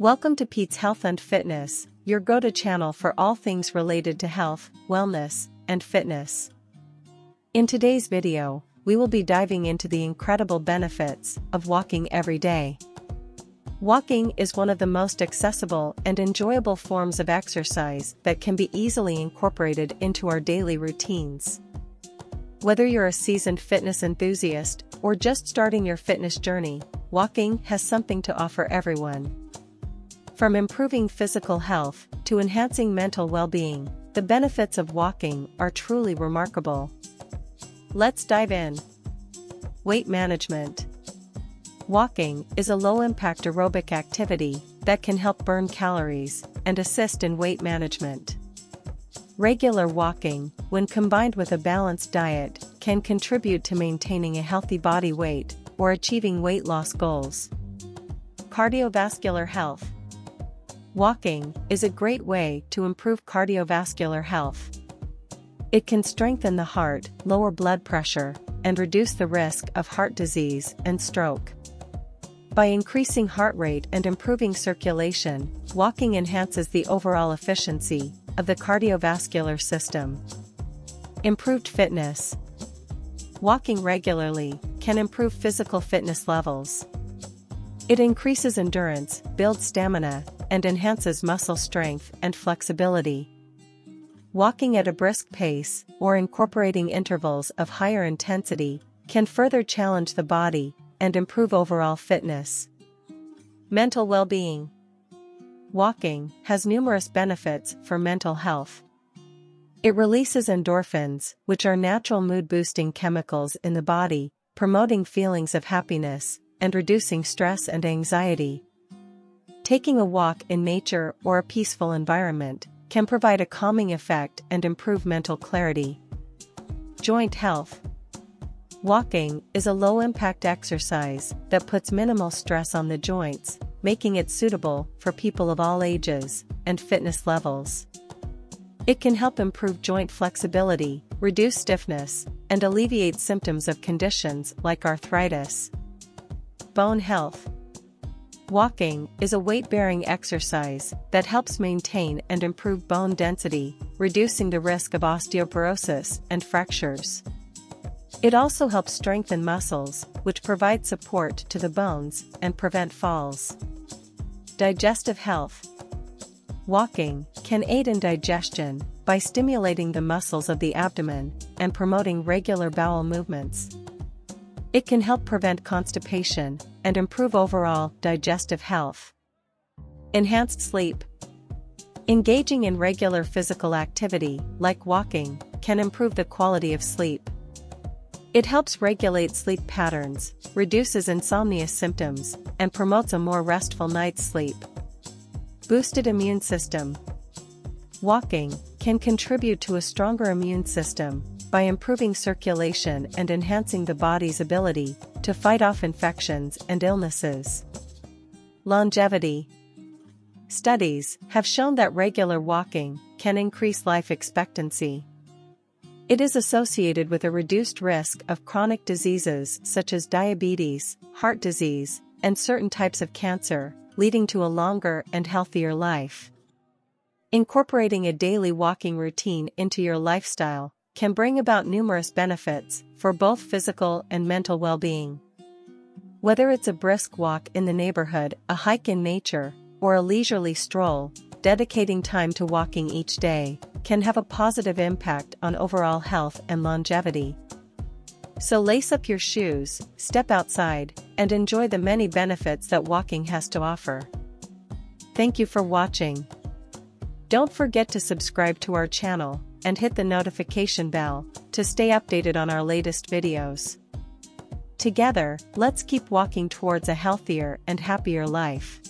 Welcome to Pete's Health and Fitness, your go-to channel for all things related to health, wellness, and fitness. In today's video, we will be diving into the incredible benefits of walking every day. Walking is one of the most accessible and enjoyable forms of exercise that can be easily incorporated into our daily routines. Whether you're a seasoned fitness enthusiast or just starting your fitness journey, walking has something to offer everyone. From improving physical health to enhancing mental well-being, the benefits of walking are truly remarkable. Let's dive in. Weight management. Walking is a low-impact aerobic activity that can help burn calories and assist in weight management. Regular walking, when combined with a balanced diet, can contribute to maintaining a healthy body weight or achieving weight loss goals. Cardiovascular health. Walking is a great way to improve cardiovascular health. It can strengthen the heart, lower blood pressure, and reduce the risk of heart disease and stroke. By increasing heart rate and improving circulation, walking enhances the overall efficiency of the cardiovascular system. Improved fitness. Walking regularly can improve physical fitness levels. It increases endurance, builds stamina, and enhances muscle strength and flexibility. Walking at a brisk pace, or incorporating intervals of higher intensity, can further challenge the body and improve overall fitness. Mental well-being. Walking has numerous benefits for mental health. It releases endorphins, which are natural mood-boosting chemicals in the body, promoting feelings of happiness and reducing stress and anxiety. Taking a walk in nature or a peaceful environment can provide a calming effect and improve mental clarity. Joint health. Walking is a low-impact exercise that puts minimal stress on the joints, making it suitable for people of all ages and fitness levels. It can help improve joint flexibility, reduce stiffness, and alleviate symptoms of conditions like arthritis. Bone health. Walking is a weight-bearing exercise that helps maintain and improve bone density, reducing the risk of osteoporosis and fractures. It also helps strengthen muscles, which provide support to the bones and prevent falls. Digestive health. Walking can aid in digestion by stimulating the muscles of the abdomen and promoting regular bowel movements. It can help prevent constipation and improve overall digestive health. Enhanced sleep. Engaging in regular physical activity, like walking, can improve the quality of sleep. It helps regulate sleep patterns, reduces insomnia symptoms, and promotes a more restful night's sleep. Boosted immune system. Walking can contribute to a stronger immune system by improving circulation and enhancing the body's ability to fight off infections and illnesses. Longevity Studies have shown that regular walking can increase life expectancy. It is associated with a reduced risk of chronic diseases such as diabetes, heart disease, and certain types of cancer, leading to a longer and healthier life. Incorporating a daily walking routine into your lifestyle can bring about numerous benefits for both physical and mental well-being. Whether it's a brisk walk in the neighborhood, a hike in nature, or a leisurely stroll, dedicating time to walking each day can have a positive impact on overall health and longevity. So lace up your shoes, step outside, and enjoy the many benefits that walking has to offer. Thank you for watching. Don't forget to subscribe to our channel and hit the notification bell to stay updated on our latest videos. Together, let's keep walking towards a healthier and happier life.